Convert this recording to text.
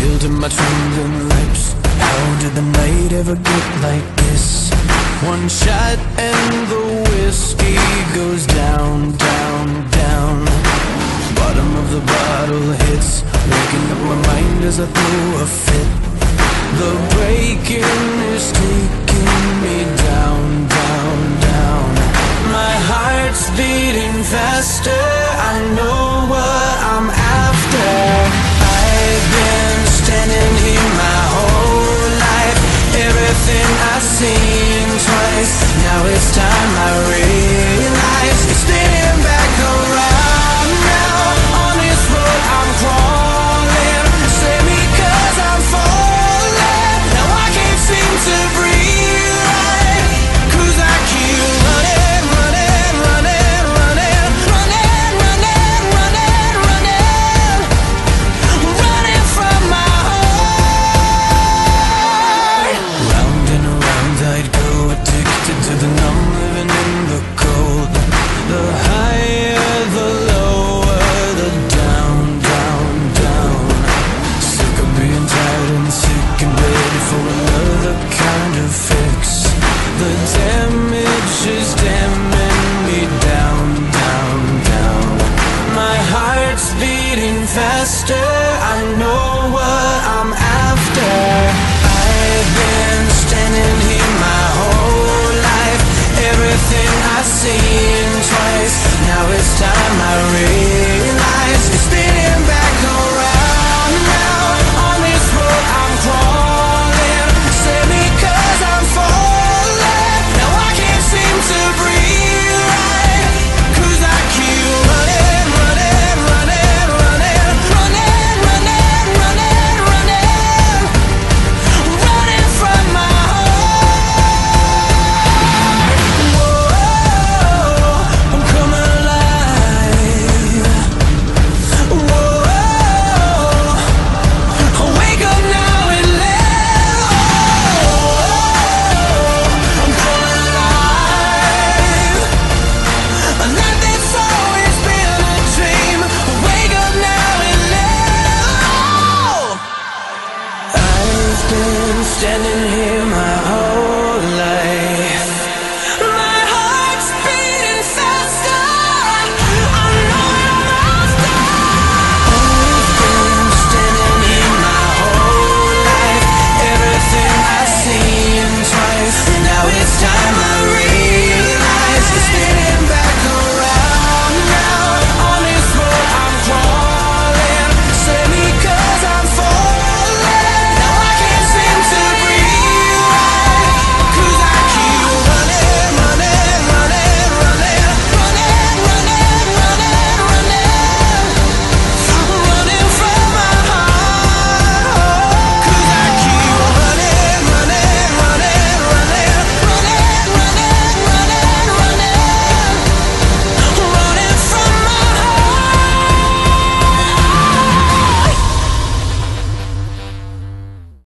Building my trembling lips. How did the night ever get like this? One shot and the whiskey goes down, down, down. Bottom of the bottle hits. Waking up my mind as I throw a fit. The breaking is taking me down. Now it's time I realize faster.